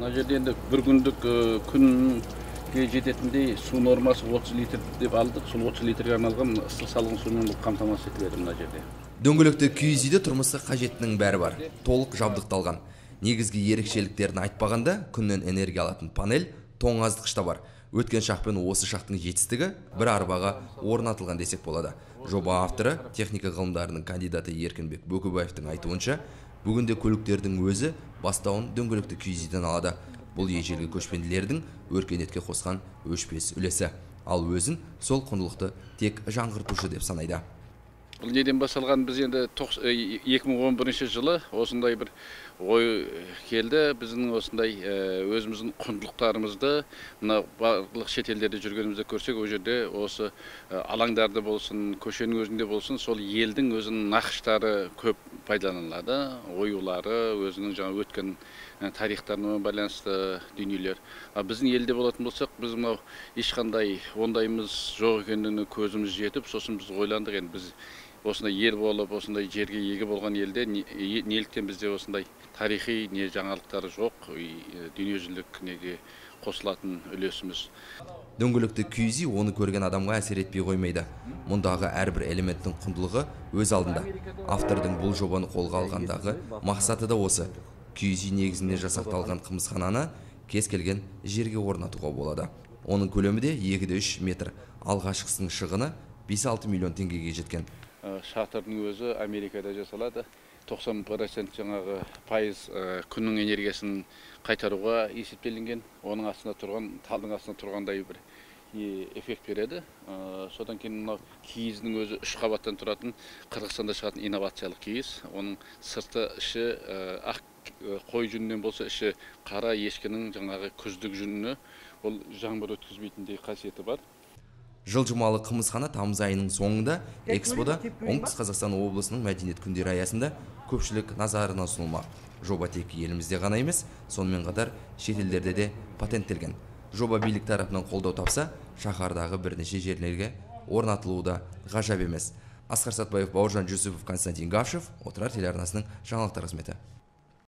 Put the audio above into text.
мына жерде енді бір күндік күнге жететіндей су нормасы отыз литр деп алдық. Сол отыз литрге арналған ыстық салқын сумен қамтамасыз етіледі мына жерде. дөңгелекті киіз үйде тұрмыстық қажеттінің бәрі бар. Толық жабдықталған. Негізгі ерекшеліктерін айтпағанда күннен энергия алатын панель тоңазытқыш та бар. Өткен шақпен осы шақтың жетістігі бір арбаға орнатылған десек болады. Жоба авторы техника ғылымдарының кандидаты еркінбек бөкебаевтың айтуынша бүгінде көліктердің өзі бастауын дөңгелекті киіз алады. Бұл ежелгі көшпенділердің өркениетке қосқан өшпес үлесі. Ал өзін сол құндылықты тек жаңғыртушы деп санайды. Бұл неден басталған біз енді екі мың он бірінші жылы осындай бір ой келді. Біздің осындай өзіміздің құндылықтарымызды мына барлық шетелдерде жүргенімізде көрсек ол жерде осы алаңдарды болсын көшенің өзінде болсын сол елдің өзінің нақыштары көп. Пайдаланылады. Оюлары өзінің жаңа өткен тарихтарына байланысты дүниелер. Ал біздің елде болатын болсақ біз мынау ешқандай ондайымыз жоқ екендігіне көзіміз жетіп сосын біз ойландық енді біз осындай ел болып осындай жерге ие болған елде неліктен бізде осындай тарихи не жаңалықтары жоқ дүниежүзілік неге қосылатын үлесіміз. Дөңгелекті киіз үй оны көрген адамға әсер етпей қоймайды. Мұндағы әрбір элементтің құндылығы өз алдында. Автордың бұл жобаны қолға алғандағы мақсаты да осы. Киіз үй негізінде жасақталған қымызхананы кез келген жерге орнатуға болады. Оның көлемі де екі де үш метр. Алғашқысының шығыны 5-6 миллион теңгеге жеткен. Шатырдың өзі америкада жасалады 90 процент жаңағы пайыз күннің энергиясын қайтаруға есептелінген оның астында тұрған талдың астында тұрғандай бір эффект береді. Содан кейін мынау киіздің өзі үш қабаттан тұратын қырғызстанда шығатын инновациялық киіз. Оның сырты іші ақ қой жүнінен болса іші қара ешкінің жаңағы күздік жүні ол жаңбыр өткізбейтіндей қасиеті бар. Жылжымалы қымызхана тамыз айының соңында экспода оңтүстік қазақстан облысының мәдениет күндері аясында көпшілік назарына ұсынылмақ. Жоба тек елімізде ғана емес сонымен қатар шетелдерде де патенттелген. Жоба билік тарапынан қолдау тапса шаһардағы бірнеше жерлерге орнатылуы да ғажап емес. Асқар сатпаев бауыржан жүсіпов константин гавшев отырар телеарнасының жаңалықтар қызметі.